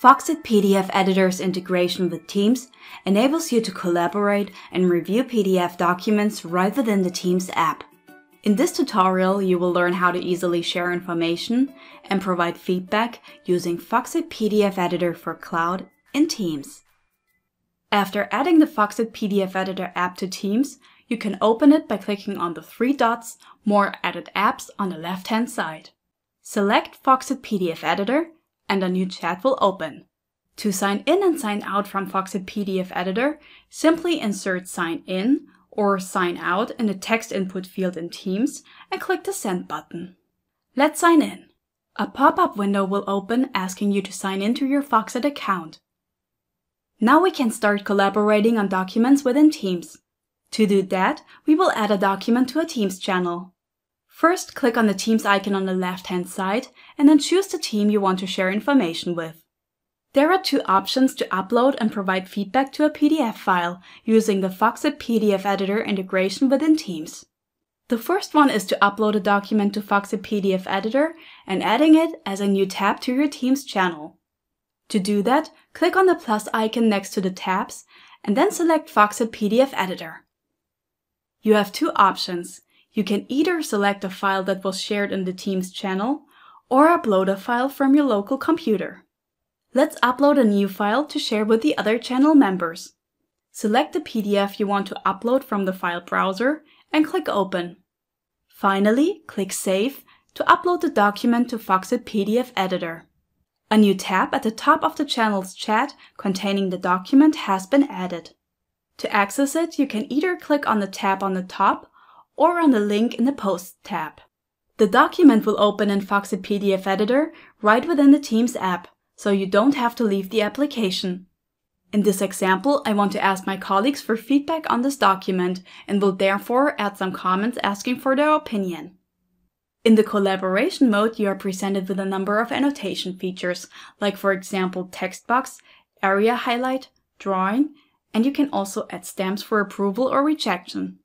Foxit PDF Editor's integration with Teams enables you to collaborate and review PDF documents right within the Teams app. In this tutorial, you will learn how to easily share information and provide feedback using Foxit PDF Editor for Cloud in Teams. After adding the Foxit PDF Editor app to Teams, you can open it by clicking on the three dots More Added Apps on the left-hand side. Select Foxit PDF Editor and a new chat will open. To sign in and sign out from Foxit PDF Editor, simply insert Sign In or Sign Out in the text input field in Teams and click the Send button. Let's sign in. A pop-up window will open asking you to sign into your Foxit account. Now we can start collaborating on documents within Teams. To do that, we will add a document to a Teams channel. First, click on the Teams icon on the left-hand side and then choose the team you want to share information with. There are two options to upload and provide feedback to a PDF file using the Foxit PDF Editor integration within Teams. The first one is to upload a document to Foxit PDF Editor and adding it as a new tab to your Teams channel. To do that, click on the plus icon next to the tabs and then select Foxit PDF Editor. You have two options. You can either select a file that was shared in the Teams channel or upload a file from your local computer. Let's upload a new file to share with the other channel members. Select the PDF you want to upload from the file browser and click Open. Finally, click Save to upload the document to Foxit PDF Editor. A new tab at the top of the channel's chat containing the document has been added. To access it, you can either click on the tab on the top or on the link in the Posts tab. The document will open in Foxit PDF Editor right within the Teams app, so you don't have to leave the application. In this example, I want to ask my colleagues for feedback on this document and will therefore add some comments asking for their opinion. In the collaboration mode, you are presented with a number of annotation features, like for example text box, area highlight, drawing, and you can also add stamps for approval or rejection.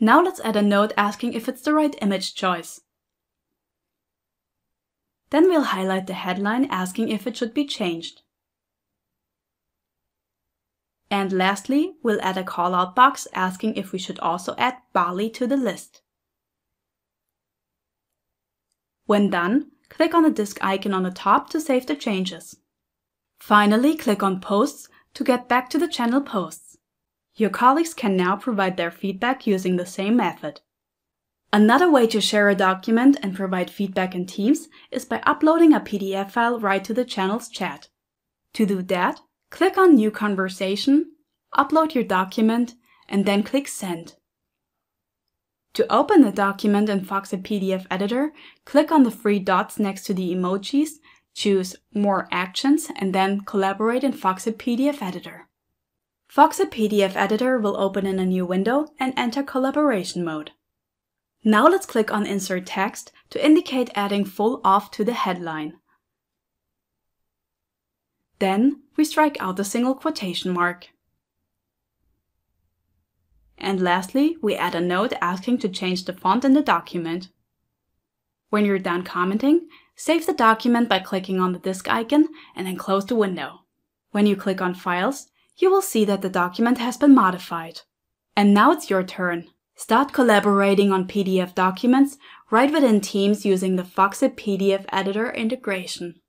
Now let's add a note asking if it's the right image choice. Then we'll highlight the headline asking if it should be changed. And lastly, we'll add a callout box asking if we should also add Bali to the list. When done, click on the disk icon on the top to save the changes. Finally, click on Posts to get back to the channel posts. Your colleagues can now provide their feedback using the same method. Another way to share a document and provide feedback in Teams is by uploading a PDF file right to the channel's chat. To do that, click on New Conversation, upload your document, and then click Send. To open the document in Foxit PDF Editor, click on the three dots next to the emojis, choose More Actions, and then Collaborate in Foxit PDF Editor. Foxit PDF Editor will open in a new window and enter collaboration mode. Now let's click on Insert Text to indicate adding full off to the headline. Then we strike out the single quotation mark. And lastly, we add a note asking to change the font in the document. When you're done commenting, save the document by clicking on the disk icon and then close the window. When you click on Files, you will see that the document has been modified. And now it's your turn. Start collaborating on PDF documents right within Teams using the Foxit PDF Editor integration.